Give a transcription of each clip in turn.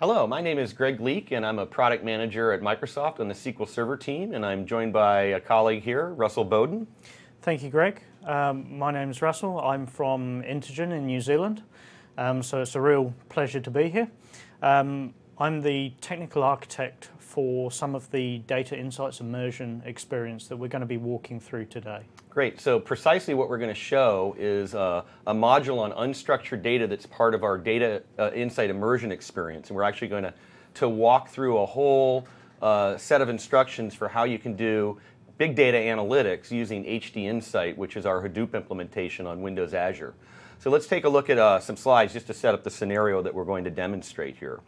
Hello, my name is Greg Leake, and I'm a product manager at Microsoft on the SQL Server team, and I'm joined by a colleague here, Russell Bowden. Thank you, Greg. Um, my name is Russell. I'm from Intergen in New Zealand, um, so it's a real pleasure to be here. Um, I'm the technical architect for some of the data insights immersion experience that we're going to be walking through today. Great. So precisely what we're going to show is uh, a module on unstructured data that's part of our data uh, insight immersion experience, and we're actually going to to walk through a whole uh, set of instructions for how you can do big data analytics using HD Insight, which is our Hadoop implementation on Windows Azure. So let's take a look at uh, some slides just to set up the scenario that we're going to demonstrate here.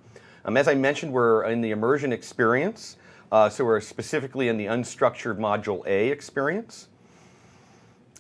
Um, as I mentioned, we're in the immersion experience, uh, so we're specifically in the unstructured module A experience.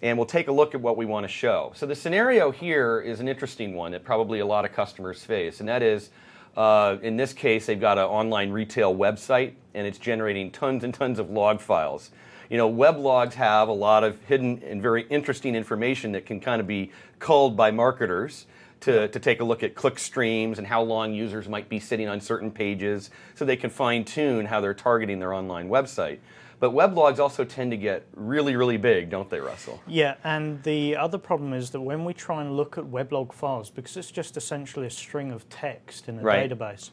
And we'll take a look at what we want to show. So the scenario here is an interesting one that probably a lot of customers face, and that is, uh, in this case, they've got an online retail website, and it's generating tons and tons of log files. You know, web logs have a lot of hidden and very interesting information that can kind of be culled by marketers to, to take a look at click streams and how long users might be sitting on certain pages so they can fine tune how they're targeting their online website. But weblogs also tend to get really, really big, don't they, Russell? Yeah, and the other problem is that when we try and look at weblog files, because it's just essentially a string of text in a right. database,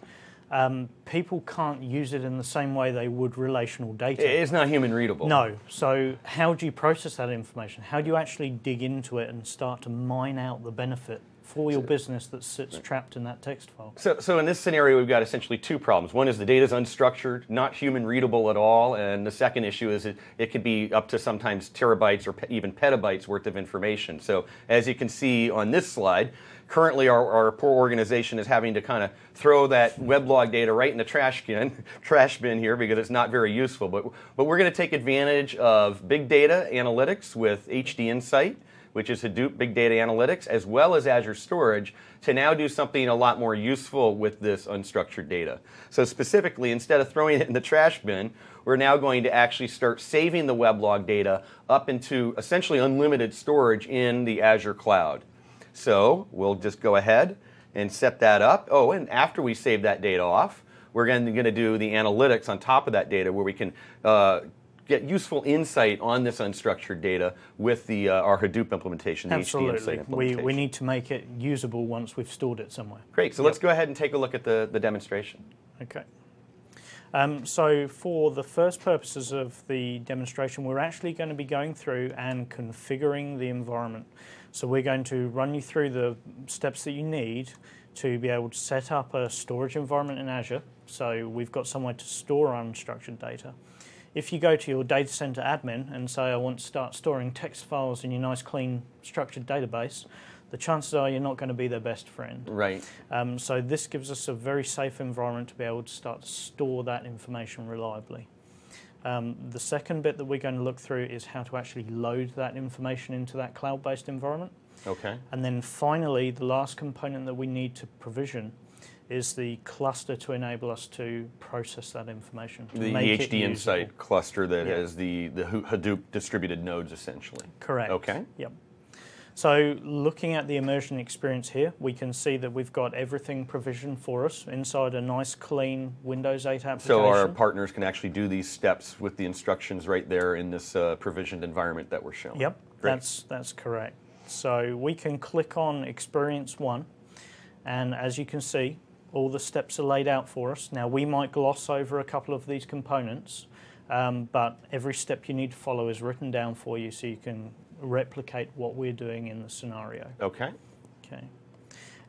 um, people can't use it in the same way they would relational data. It's not human readable. No. So, how do you process that information? How do you actually dig into it and start to mine out the benefit for your business that sits trapped in that text file. So, so in this scenario, we've got essentially two problems. One is the data is unstructured, not human readable at all, and the second issue is it, it could be up to sometimes terabytes or pe even petabytes worth of information. So as you can see on this slide, currently our, our poor organization is having to kind of throw that weblog data right in the trash can, trash bin here because it's not very useful. But, but we're going to take advantage of big data analytics with HD Insight which is Hadoop Big Data Analytics, as well as Azure Storage, to now do something a lot more useful with this unstructured data. So specifically, instead of throwing it in the trash bin, we're now going to actually start saving the weblog data up into essentially unlimited storage in the Azure cloud. So we'll just go ahead and set that up. Oh, and after we save that data off, we're going to do the analytics on top of that data where we can uh, get useful insight on this unstructured data with the, uh, our Hadoop implementation, Absolutely. implementation. We, we need to make it usable once we've stored it somewhere. Great. So yep. let's go ahead and take a look at the, the demonstration. Okay. Um, so for the first purposes of the demonstration, we're actually going to be going through and configuring the environment. So we're going to run you through the steps that you need to be able to set up a storage environment in Azure. So we've got somewhere to store our unstructured data. If you go to your data center admin and say, I want to start storing text files in your nice, clean, structured database, the chances are you're not going to be their best friend. Right. Um, so this gives us a very safe environment to be able to start to store that information reliably. Um, the second bit that we're going to look through is how to actually load that information into that cloud-based environment. Okay. And then finally, the last component that we need to provision is the cluster to enable us to process that information. The HD Insight cluster that has the, the Hadoop distributed nodes essentially. Correct. Okay. Yep. So looking at the immersion experience here, we can see that we've got everything provisioned for us inside a nice clean Windows 8 application. So our partners can actually do these steps with the instructions right there in this uh, provisioned environment that we're showing. Yep, Great. that's, that's correct. So we can click on Experience 1 and as you can see, all the steps are laid out for us. Now, we might gloss over a couple of these components, um, but every step you need to follow is written down for you so you can replicate what we're doing in the scenario. Okay. Okay.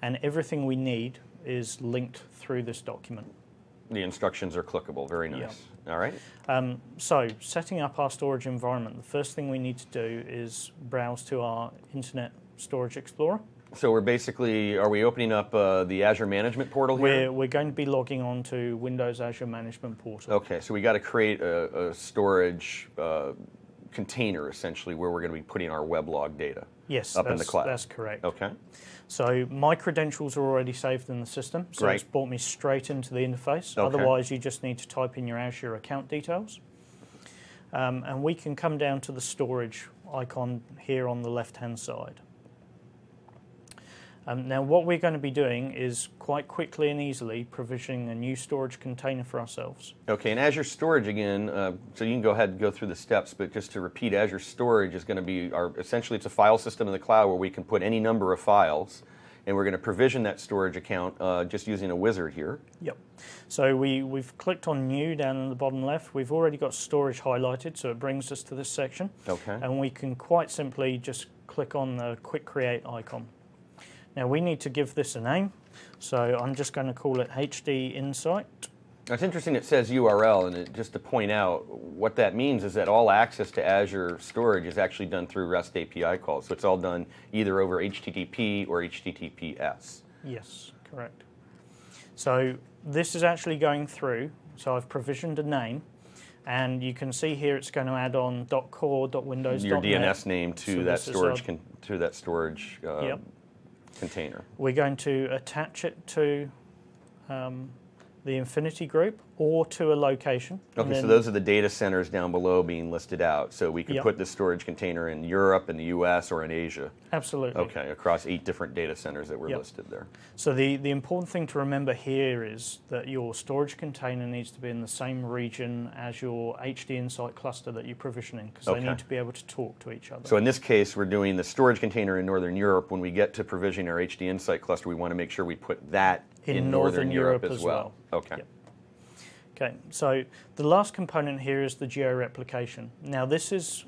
And everything we need is linked through this document. The instructions are clickable. Very nice. Yep. All right. Um, so, setting up our storage environment, the first thing we need to do is browse to our Internet Storage Explorer. So we're basically, are we opening up uh, the Azure Management Portal here? We're, we're going to be logging on to Windows Azure Management Portal. Okay, so we got to create a, a storage uh, container essentially where we're going to be putting our weblog data. Yes, up in the cloud. That's correct. Okay. So my credentials are already saved in the system, so right. it's brought me straight into the interface. Okay. Otherwise, you just need to type in your Azure account details. Um, and we can come down to the storage icon here on the left-hand side. Um, now, what we're going to be doing is quite quickly and easily provisioning a new storage container for ourselves. Okay, and Azure Storage again, uh, so you can go ahead and go through the steps, but just to repeat, Azure Storage is going to be our, essentially it's a file system in the cloud where we can put any number of files, and we're going to provision that storage account uh, just using a wizard here. Yep. So we, we've clicked on New down in the bottom left. We've already got storage highlighted, so it brings us to this section. Okay. And we can quite simply just click on the Quick Create icon. Now we need to give this a name, so I'm just going to call it HD Insight. It's interesting it says URL, and it, just to point out, what that means is that all access to Azure Storage is actually done through REST API calls. So it's all done either over HTTP or HTTPS. Yes, correct. So this is actually going through, so I've provisioned a name, and you can see here it's going to add on .core.windows.net. Your DNS name to So that storage our- to that storage uh, Yep. Container. We're going to attach it to um, the Affinity Group or to a location. Okay, so those are the data centers down below being listed out. So we could Yep. put the storage container in Europe, in the US, or in Asia. Absolutely. Okay, across eight different data centers that were Yep. listed there. So the, the important thing to remember here is that your storage container needs to be in the same region as your HD Insight cluster that you're provisioning because Okay. they need to be able to talk to each other. So in this case, we're doing the storage container in Northern Europe. When we get to provisioning our HD Insight cluster, we want to make sure we put that in, In Northern, Northern Europe, Europe as well. well. Okay. Yep. Okay, so the last component here is the geo-replication. Now this is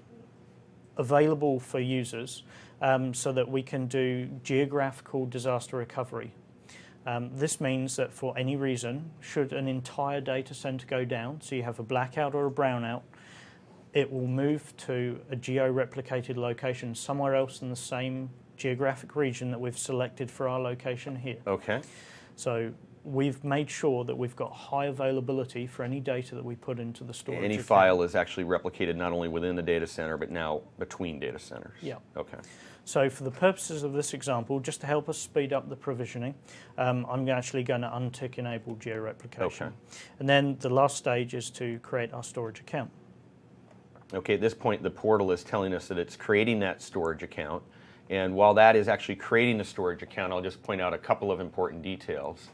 available for users um, so that we can do geographical disaster recovery. Um, this means that for any reason, should an entire data center go down, so you have a blackout or a brownout, it will move to a geo-replicated location somewhere else in the same geographic region that we've selected for our location here. Okay. So we've made sure that we've got high availability for any data that we put into the storage. Any account. file is actually replicated not only within the data center, but now between data centers. Yeah. Okay. So for the purposes of this example, just to help us speed up the provisioning, um, I'm actually going to untick enable georeplication. Okay. And then the last stage is to create our storage account. Okay, at this point, the portal is telling us that it's creating that storage account. And while that is actually creating the storage account, I'll just point out a couple of important details.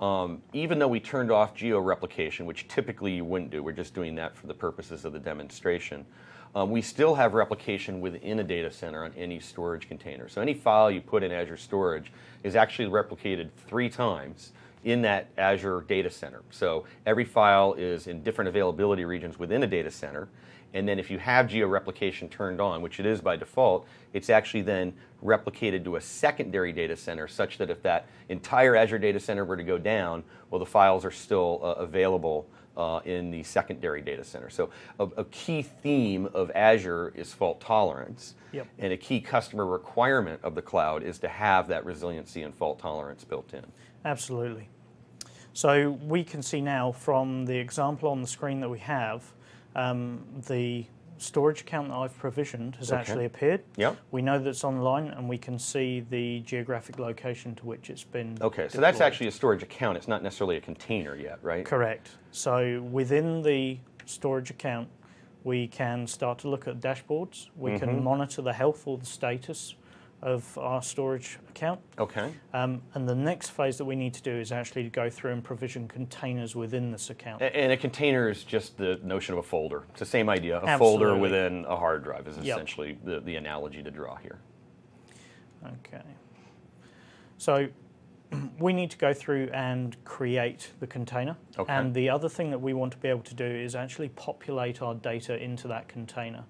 Um, even though we turned off geo-replication, which typically you wouldn't do, we're just doing that for the purposes of the demonstration, um, we still have replication within a data center on any storage container. So any file you put in Azure Storage is actually replicated three times in that Azure data center. So every file is in different availability regions within a data center. And then if you have geo-replication turned on, which it is by default, it's actually then replicated to a secondary data center such that if that entire Azure data center were to go down, well, the files are still uh, available uh, in the secondary data center. So a, a key theme of Azure is fault tolerance. Yep. And a key customer requirement of the cloud is to have that resiliency and fault tolerance built in. Absolutely. So we can see now from the example on the screen that we have, um, the storage account that I've provisioned has Okay. actually appeared. Yep. We know that it's online and we can see the geographic location to which it's been. Okay, so that's actually a storage account. It's not necessarily a container yet, right? Correct. So within the storage account, we can start to look at dashboards. We Mm-hmm. can monitor the health or the status of our storage account. Okay. Um, and the next phase that we need to do is actually to go through and provision containers within this account. A- And a container is just the notion of a folder. It's the same idea. A folder Absolutely. within a hard drive is Yep. essentially the, the analogy to draw here. Okay. So we need to go through and create the container. Okay. And the other thing that we want to be able to do is actually populate our data into that container.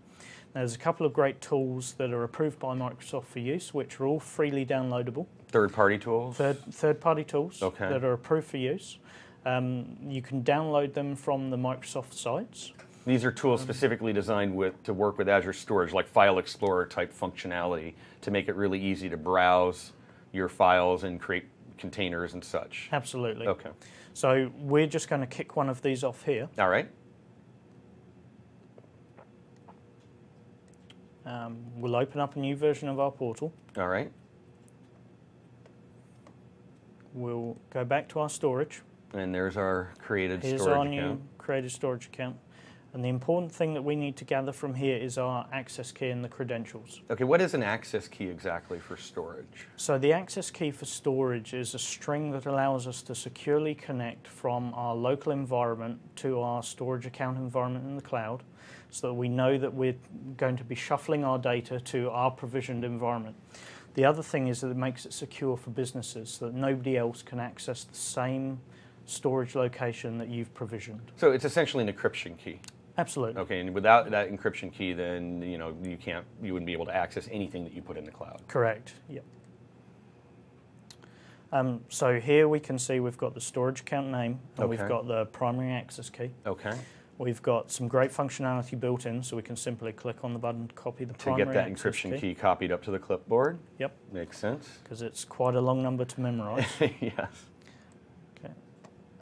There's a couple of great tools that are approved by Microsoft for use, which are all freely downloadable. Third party tools? Third, third-party tools Okay. that are approved for use. Um, you can download them from the Microsoft sites. These are tools specifically designed with, to work with Azure Storage, like File Explorer type functionality, to make it really easy to browse your files and create containers and such. Absolutely. Okay. So we're just going to kick one of these off here. All right. Um, we'll open up a new version of our portal. All right. We'll go back to our storage. And there's our created Here's storage our account. new created storage account. And the important thing that we need to gather from here is our access key and the credentials. Okay, what is an access key exactly for storage? So the access key for storage is a string that allows us to securely connect from our local environment to our storage account environment in the cloud so that we know that we're going to be shuffling our data to our provisioned environment. The other thing is that it makes it secure for businesses so that nobody else can access the same storage location that you've provisioned. So it's essentially an encryption key. Absolutely. Okay, and without that encryption key, then you know you can't, you wouldn't be able to access anything that you put in the cloud. Correct. Yep. Um, so here we can see we've got the storage account name and we've got the primary access key. Okay, We've got some great functionality built in, so we can simply click on the button, copy the to get that encryption key copied up to the clipboard. Yep, Makes sense. because it's quite a long number to memorize. yes. okay.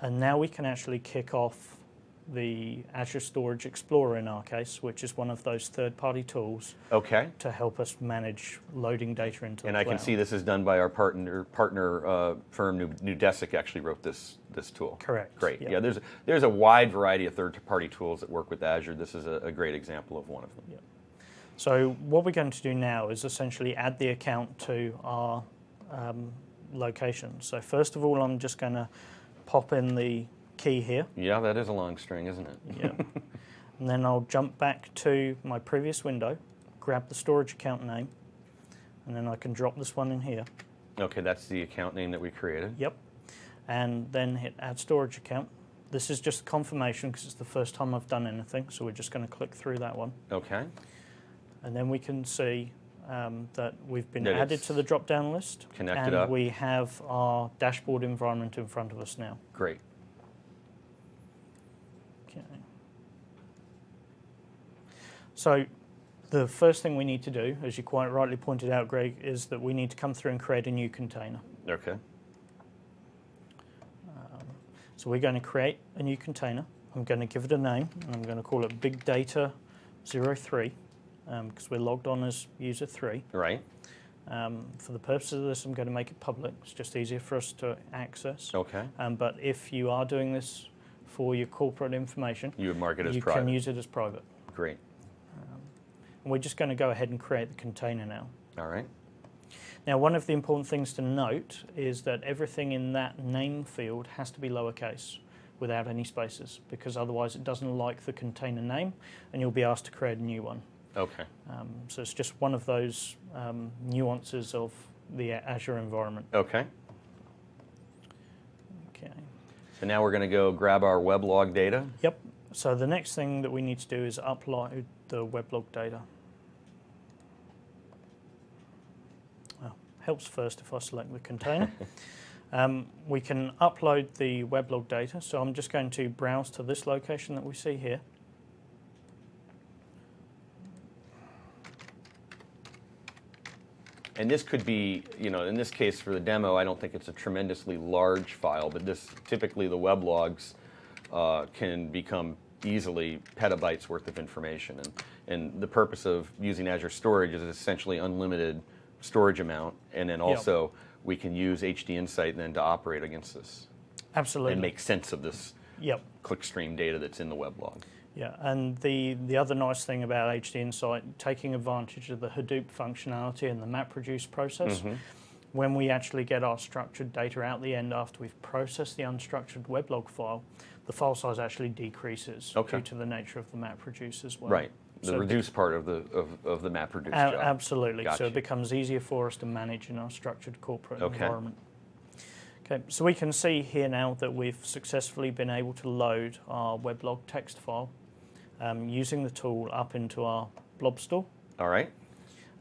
And now we can actually kick off the Azure Storage Explorer in our case, which is one of those third-party tools Okay, to help us manage loading data into and the I can see this is done by our partner partner uh, firm, New, Neudesic actually wrote this this tool. Correct. Great. Yep. Yeah, there's there's a wide variety of third-party tools that work with Azure. This is a, a great example of one of them. So what we're going to do now is essentially add the account to our um, location. So first of all, I'm just going to pop in the key here. Yeah, that is a long string, isn't it? Yeah. and then I'll jump back to my previous window, grab the storage account name, and then I can drop this one in here. Okay, that's the account name that we created. Yep. And then hit add storage account. This is just confirmation because it's the first time I've done anything, so we're just going to click through that one. Okay. And then we can see um, that we've been That added to the drop down list. connected and up. we have our dashboard environment in front of us now. Great. Okay. So the first thing we need to do, as you quite rightly pointed out, Greg, is that we need to come through and create a new container. Okay. So we're going to create a new container. I'm going to give it a name, and I'm going to call it Big Data 03 because we're logged on as user 3. Right. Um, for the purposes of this, I'm going to make it public. It's just easier for us to access. Okay. Um, but if you are doing this for your corporate information, You would mark it as you private. can use it as private. Great. And we're just going to go ahead and create the container now. All right. Now, one of the important things to note is that everything in that name field has to be lowercase without any spaces because otherwise it doesn't like the container name and you'll be asked to create a new one. Okay. Um, so it's just one of those um, nuances of the Azure environment. Okay. Okay. So now we're going to go grab our weblog data. Yep. So the next thing that we need to do is upload the weblog data. Well, helps first if I select the container. um, we can upload the weblog data. So I'm just going to browse to this location that we see here. And this could be, you know, in this case for the demo, I don't think it's a tremendously large file, but this typically the weblogs uh, can become easily petabytes worth of information. And, and the purpose of using Azure Storage is essentially unlimited storage amount, and then also we can use HD Insight then to operate against this Absolutely. and make sense of this Yep. clickstream data that's in the weblog. Yeah, and the, the other nice thing about HD Insight, taking advantage of the Hadoop functionality and the MapReduce process, mm-hmm. when we actually get our structured data out the end after we've processed the unstructured weblog file, the file size actually decreases Okay. due to the nature of the MapReduce as well. Right. The So reduced part of the of, of the MapReduce A- job. absolutely. So it becomes easier for us to manage in our structured corporate Okay. environment. Okay, so we can see here now that we've successfully been able to load our weblog text file um, using the tool up into our blob store. All right.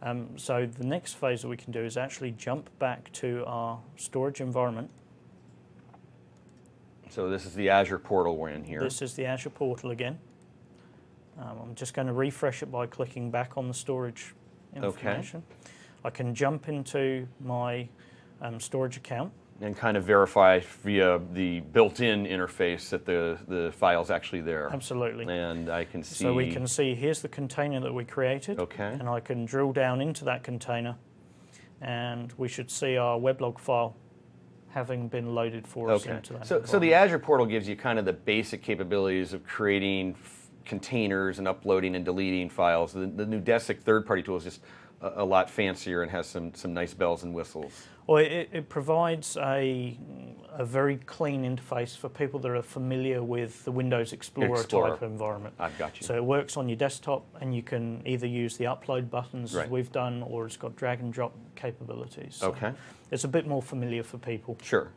Um, so the next phase that we can do is actually jump back to our storage environment. So this is the Azure portal we're in here. This is the Azure portal again. Um, I'm just going to refresh it by clicking back on the storage information. Okay. I can jump into my um, storage account. and kind of verify via the built-in interface that the, the file's actually there. Absolutely. And I can see. So we can see here's the container that we created. Okay. And I can drill down into that container and we should see our weblog file having been loaded for us Okay. into that. So, so the. Azure portal gives you kind of the basic capabilities of creating f- containers and uploading and deleting files. The, the Neudesic third-party tool is just a, a, lot fancier and has some, some nice bells and whistles. Well, it, it provides a, a very clean interface for people that are familiar with the Windows Explorer, Explorer. type environment. I've got you. So it works on your desktop, and you can either use the upload buttons Right. as we've done, or it's got drag and drop capabilities. So Okay, It's a bit more familiar for people. sure.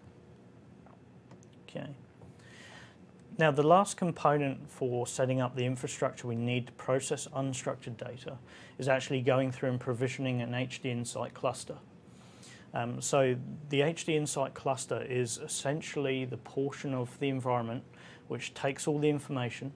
Okay. Now, the last component for setting up the infrastructure we need to process unstructured data is actually going through and provisioning an HD Insight cluster. Um, so, the HD Insight cluster is essentially the portion of the environment which takes all the information,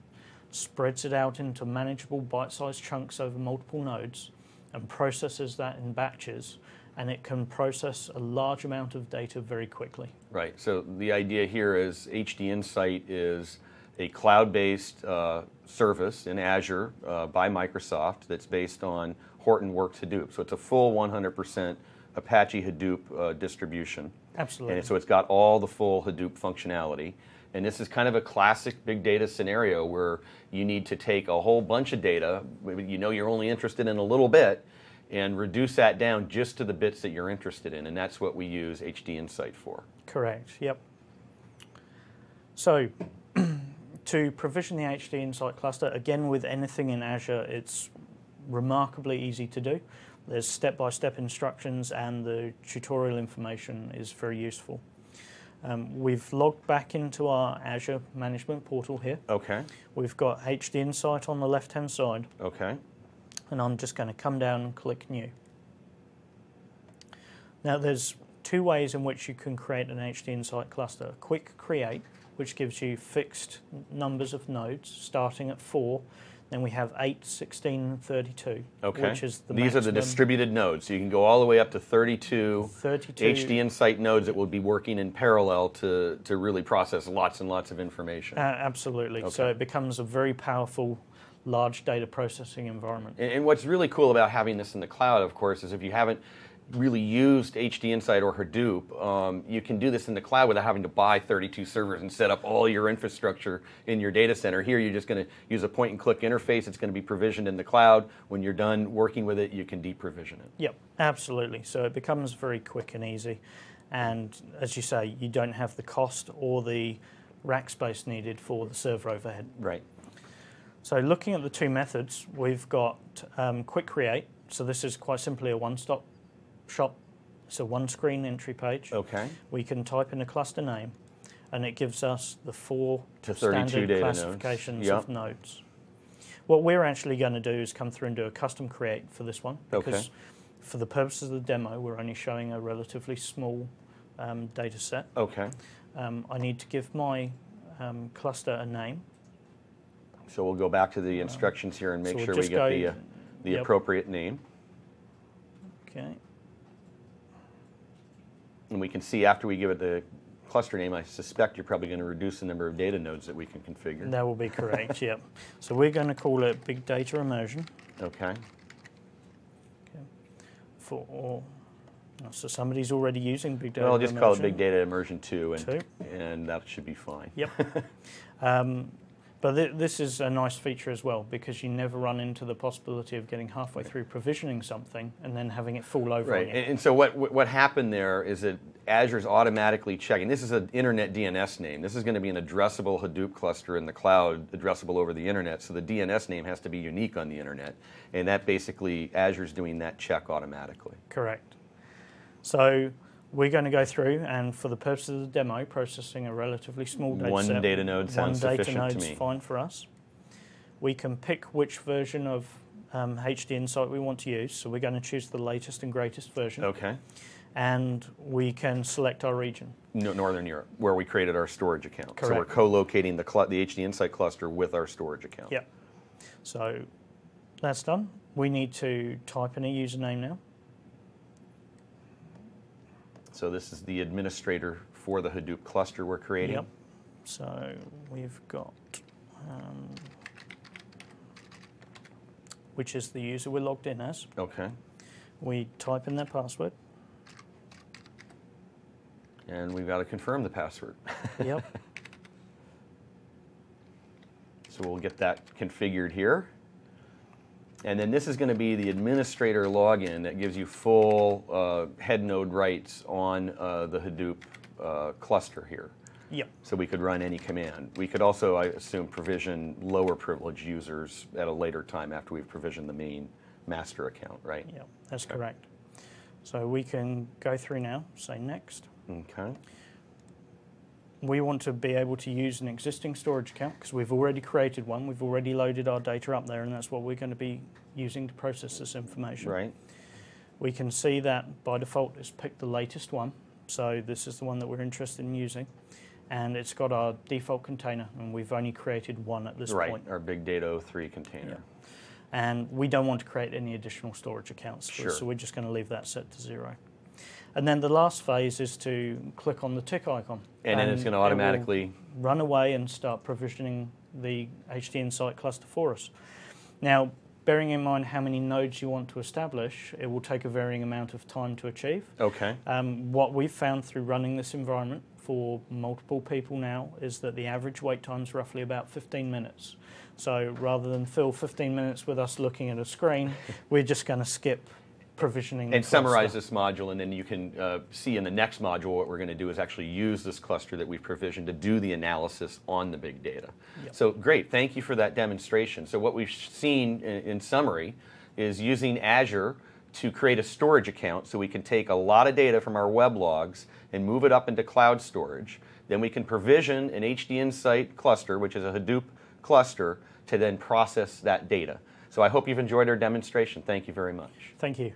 spreads it out into manageable bite sized chunks over multiple nodes, and processes that in batches. And it can process a large amount of data very quickly. Right. So the idea here is HD Insight is a cloud-based uh, service in Azure uh, by Microsoft that's based on Hortonworks Hadoop. So it's a full 100% Apache Hadoop uh, distribution. Absolutely. And so it's got all the full Hadoop functionality. And this is kind of a classic big data scenario where you need to take a whole bunch of data, you know you're only interested in a little bit, and reduce that down just to the bits that you're interested in. And that's what we use HD Insight for. Correct, yep. So, to provision the HD Insight cluster, again with anything in Azure, it's remarkably easy to do. There's step-by-step instructions and the tutorial information is very useful. Um, we've logged back into our Azure management portal here. Okay, We've got HD Insight on the left-hand side, okay. And I'm just going to come down and click New. Now, there's two ways in which you can create an HD Insight cluster. Quick Create, which gives you fixed numbers of nodes starting at four. Then we have 8, 16, and 32, Okay. which is the These are the distributed nodes. So you can go all the way up to 32 32 HD Insight nodes that will be working in parallel to, to really process lots and lots of information. Uh, absolutely. So it becomes a very powerful, large data processing environment. And, what's really cool about having this in the cloud, of course, is if you haven't really used HD Insight or Hadoop, um, you can do this in the cloud without having to buy 32 servers and set up all your infrastructure in your data center. Here, you're just going to use a point and click interface. It's going to be provisioned in the cloud. When you're done working with it, you can deprovision it. Yep, absolutely. So it becomes very quick and easy. And as you say, you don't have the cost or the rack space needed for the server overhead. Right. So looking at the two methods, we've got um, Quick Create. So this is quite simply a one-stop shop. It's a one-screen entry page. Okay. We can type in a cluster name, and it gives us the four To standard data nodes. classifications Yep. of nodes. What we're actually going to do is come through and do a custom create for this one Okay. because for the purposes of the demo, we're only showing a relatively small um, data set. Okay. Um, I need to give my um, cluster a name. So we'll go back to the instructions here and make so we'll sure we just get go- the, uh, the yep. appropriate name. Okay. And we can see after we give it the cluster name, I suspect you're probably going to reduce the number of data nodes that we can configure. That will be correct, yep. So we're going to call it Big Data Immersion Okay. for, oh, so somebody's already using Big Data Well, I'll just call it Immersion. Big Data Immersion 2, and, Two. and that should be fine. Yep. um, but th- this is a nice feature as well because you never run into the possibility of getting halfway through provisioning something and then having it fall over Right, and, and so what, what what happened there is that Azure is automatically checking. This is an internet DNS name. This is going to be an addressable Hadoop cluster in the cloud, addressable over the internet. So the DNS name has to be unique on the internet, and that basically Azure's doing that check automatically. Correct. So we're going to go through and for the purpose of the demo, processing a relatively small data One set. data node sounds One data sufficient to node's me. fine for us. We can pick which version of um, HD Insight we want to use. So we're going to choose the latest and greatest version. Okay. And we can select our region. No, Northern Europe, where we created our storage account. So we're Correct. co-locating the, cl- the HD Insight cluster with our storage account. Yep. So that's done. We need to type in a username now. So this is the administrator for the Hadoop cluster we're creating. Yep. So we've got, um, which is the user we're logged in as. Okay. We type in their password. And we've got to confirm the password. Yep. So we'll get that configured here. And then this is going to be the administrator login that gives you full uh, head node rights on uh, the Hadoop uh, cluster here. Yep. So we could run any command. We could also, I assume, provision lower privilege users at a later time after we've provisioned the main master account, right? Yep, that's correct. So we can go through now, say next. Okay. We want to be able to use an existing storage account because we've already created one. We've already loaded our data up there, and that's what we're going to be using to process this information. Right. We can see that by default it's picked the latest one. So this is the one that we're interested in using. And it's got our default container, and we've only created one at this Right. point. Our Big Data 03 container. Yeah. And we don't want to create any additional storage accounts, Sure. so we're just going to leave that set to zero. And then the last phase is to click on the tick icon. And then it's going to automatically. run away and start provisioning the HD Insight cluster for us. Now, bearing in mind how many nodes you want to establish, it will take a varying amount of time to achieve. Okay. Um, what we've found through running this environment for multiple people now is that the average wait time is roughly about 15 minutes. So rather than fill 15 minutes with us looking at a screen, we're just going to skip provisioning. And summarize this module, and then you can uh, see in the next module what we're going to do is actually use this cluster that we've provisioned to do the analysis on the big data. Yep. So great, thank you for that demonstration. So what we've seen in, in summary is using Azure to create a storage account so we can take a lot of data from our web logs and move it up into cloud storage. Then we can provision an HD Insight cluster, which is a Hadoop cluster, to then process that data. So I hope you've enjoyed our demonstration. Thank you very much. Thank you.